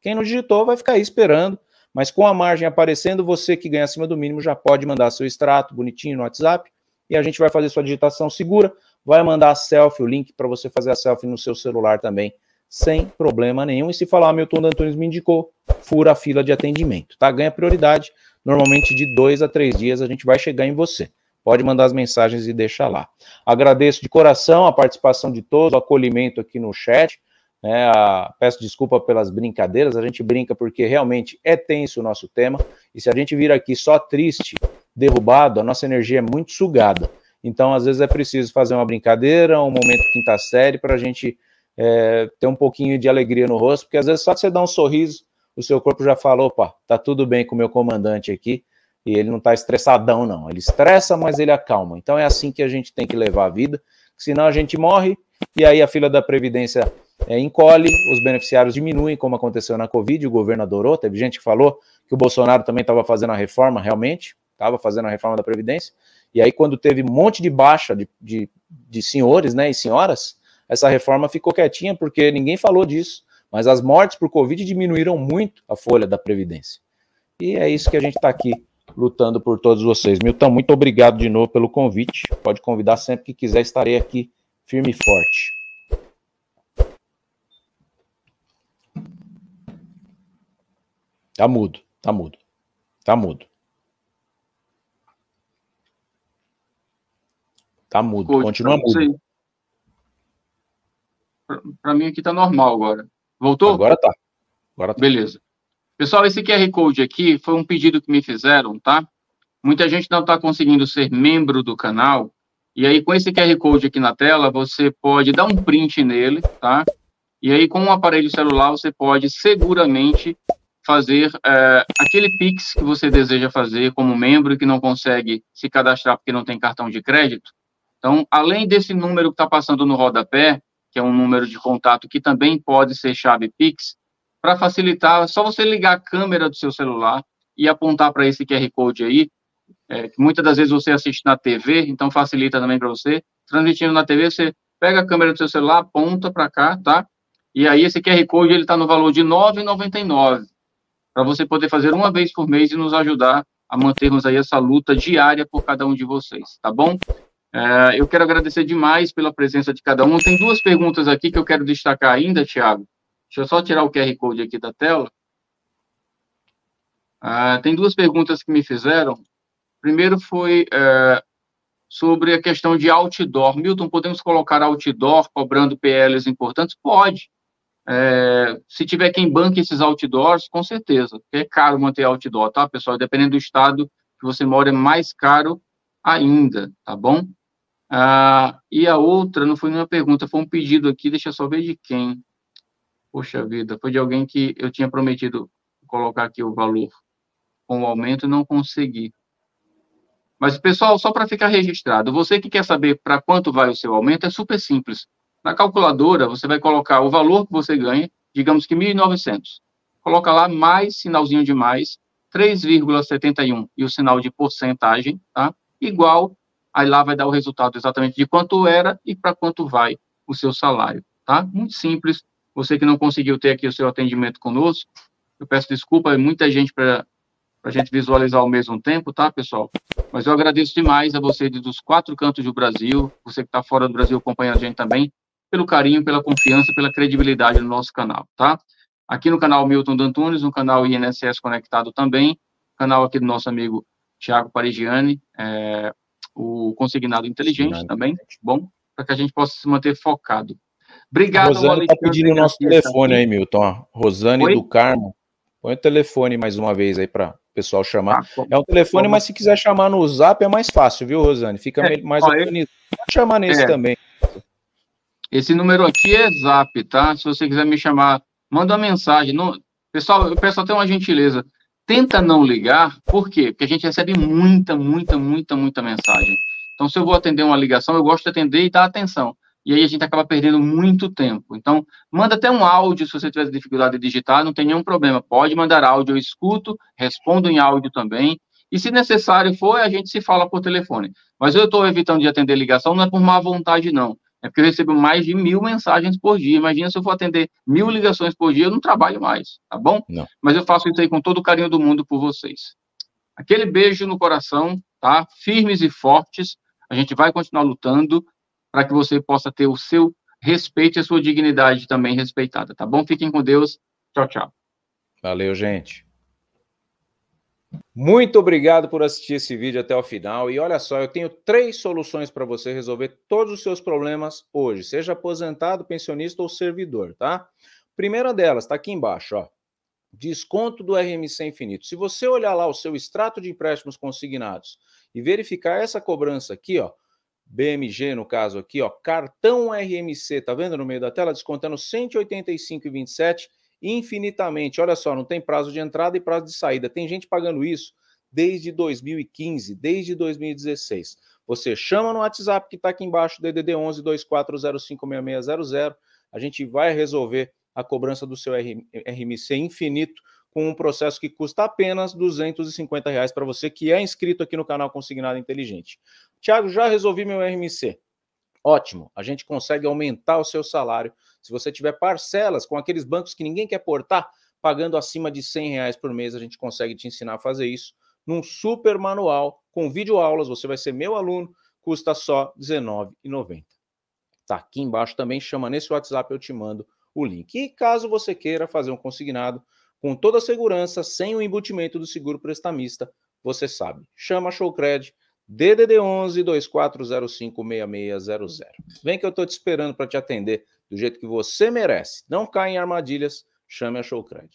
Quem não digitou vai ficar aí esperando, mas com a margem aparecendo, você que ganha acima do mínimo já pode mandar seu extrato bonitinho no WhatsApp e a gente vai fazer sua digitação segura, vai mandar a selfie, o link para você fazer a selfie no seu celular também, sem problema nenhum. E se falar, Milton Antunes me indicou, fura a fila de atendimento, tá? Ganha prioridade, normalmente de dois a três dias a gente vai chegar em você. Pode mandar as mensagens e deixar lá. Agradeço de coração a participação de todos, o acolhimento aqui no chat. Né, a, peço desculpa pelas brincadeiras, a gente brinca porque realmente é tenso o nosso tema, e se a gente vir aqui só triste, derrubado, a nossa energia é muito sugada. Então, às vezes, é preciso fazer uma brincadeira, um momento quinta série, para a gente é, ter um pouquinho de alegria no rosto, porque às vezes só você dar um sorriso, o seu corpo já fala: opa, tá tudo bem com o meu comandante aqui, e ele não está estressadão, não. Ele estressa, mas ele acalma. Então, é assim que a gente tem que levar a vida, senão a gente morre, e aí a fila da Previdência é, encolhe, os beneficiários diminuem, como aconteceu na Covid, o governo adorou, teve gente que falou que o Bolsonaro também estava fazendo a reforma, realmente, estava fazendo a reforma da Previdência, e aí quando teve um monte de baixa de, de, de senhores né, e senhoras, essa reforma ficou quietinha porque ninguém falou disso, mas as mortes por Covid diminuíram muito a folha da Previdência. E é isso que a gente está aqui lutando por todos vocês. Milton, muito obrigado de novo pelo convite. Pode convidar sempre que quiser, estarei aqui firme e forte. Tá mudo, tá mudo, tá mudo. Tá mudo, Coach, continua mudo. Para mim aqui tá normal agora. Voltou? Agora tá. Agora tá. Beleza. Pessoal, esse QR Code aqui foi um pedido que me fizeram, tá? Muita gente não está conseguindo ser membro do canal. E aí, com esse QR Code aqui na tela, você pode dar um print nele, tá? E aí, com um aparelho celular, você pode seguramente fazer é, aquele Pix que você deseja fazer como membro e que não consegue se cadastrar porque não tem cartão de crédito. Então, além desse número que está passando no rodapé, que é um número de contato que também pode ser chave Pix, para facilitar, é só você ligar a câmera do seu celular e apontar para esse QR Code aí, é, que muitas das vezes você assiste na TV, então facilita também para você. Transmitindo na TV, você pega a câmera do seu celular, aponta para cá, tá? E aí esse QR Code ele está no valor de R$ 9,99 para você poder fazer uma vez por mês e nos ajudar a mantermos aí essa luta diária por cada um de vocês, tá bom? É, eu quero agradecer demais pela presença de cada um. Tem duas perguntas aqui que eu quero destacar ainda, Tiago. Deixa eu só tirar o QR Code aqui da tela. Ah, tem duas perguntas que me fizeram. Primeiro foi é, sobre a questão de outdoor. Milton, podemos colocar outdoor cobrando PLs importantes? Pode. É, se tiver quem banque esses outdoors, com certeza, é caro manter outdoor, tá, pessoal? Dependendo do estado que você mora, é mais caro ainda, tá bom? Ah, e a outra, não foi nenhuma pergunta, foi um pedido aqui, deixa eu só ver de quem. Poxa vida, foi de alguém que eu tinha prometido colocar aqui o valor com o aumento não consegui. Mas, pessoal, só para ficar registrado, você que quer saber para quanto vai o seu aumento, é super simples. Na calculadora, você vai colocar o valor que você ganha, digamos que 1.900. Coloca lá mais, sinalzinho de mais, 3,71 e o sinal de porcentagem, tá? Igual, aí lá vai dar o resultado exatamente de quanto era e para quanto vai o seu salário, tá? Muito simples. Você que não conseguiu ter aqui o seu atendimento conosco, eu peço desculpa, é muita gente para a gente visualizar ao mesmo tempo, tá, pessoal? Mas eu agradeço demais a você dos quatro cantos do Brasil, você que está fora do Brasil acompanhando a gente também pelo carinho, pela confiança, pela credibilidade no nosso canal, tá? Aqui no canal Milton Dantunes, no canal INSS Conectado também, canal aqui do nosso amigo Tiago Parigiani, é, o Consignado Inteligente também, bom, para que a gente possa se manter focado. Obrigado, Rosane está pedindo o nosso telefone aí, Milton. Rosane Oi? do Carmo. Põe o telefone mais uma vez aí para o pessoal chamar. Ah, é um telefone, mas se quiser chamar no zap é mais fácil, viu, Rosane? Fica é, mais organizado. Pode chamar nesse é. também. Esse número aqui é zap, tá? Se você quiser me chamar, manda uma mensagem. Não... Pessoal, eu peço até uma gentileza. Tenta não ligar, por quê? Porque a gente recebe muita, muita, muita, muita mensagem. Então, se eu vou atender uma ligação, eu gosto de atender e dar atenção. E aí a gente acaba perdendo muito tempo. Então, manda até um áudio se você tiver dificuldade de digitar, não tem nenhum problema. Pode mandar áudio, eu escuto, respondo em áudio também. E se necessário for, a gente se fala por telefone. Mas eu estou evitando de atender ligação, não é por má vontade, não É porque eu recebo mais de mil mensagens por dia. Imagina se eu for atender mil ligações por dia, eu não trabalho mais, tá bom? Não. Mas eu faço isso aí com todo o carinho do mundo por vocês. Aquele beijo no coração, tá? Firmes e fortes. A gente vai continuar lutando para que você possa ter o seu respeito e a sua dignidade também respeitada, tá bom? Fiquem com Deus. Tchau, tchau. Valeu, gente. Muito obrigado por assistir esse vídeo até o final. E olha só, eu tenho três soluções para você resolver todos os seus problemas hoje, seja aposentado, pensionista ou servidor, tá? Primeira delas, está aqui embaixo, ó. Desconto do RMC Infinito. Se você olhar lá o seu extrato de empréstimos consignados e verificar essa cobrança aqui, ó, BMG no caso aqui, ó, cartão RMC, tá vendo no meio da tela descontando 185,27 infinitamente. Olha só, não tem prazo de entrada e prazo de saída. Tem gente pagando isso desde 2015, desde 2016. Você chama no WhatsApp que está aqui embaixo, DDD 11 24056600. A gente vai resolver a cobrança do seu RMC infinito com um processo que custa apenas 250 reais para você que é inscrito aqui no canal Consignado Inteligente. Tiago, já resolvi meu RMC. Ótimo, a gente consegue aumentar o seu salário. Se você tiver parcelas com aqueles bancos que ninguém quer portar, pagando acima de 100 reais por mês, a gente consegue te ensinar a fazer isso num super manual com videoaulas. Você vai ser meu aluno, custa só R$19,90. Tá aqui embaixo também, chama nesse WhatsApp, eu te mando o link. E caso você queira fazer um consignado com toda a segurança, sem o embutimento do seguro prestamista, você sabe. Chama a Showcred DDD 11 2405 6600. Vem que eu estou te esperando para te atender do jeito que você merece. Não caia em armadilhas, chame a Showcred.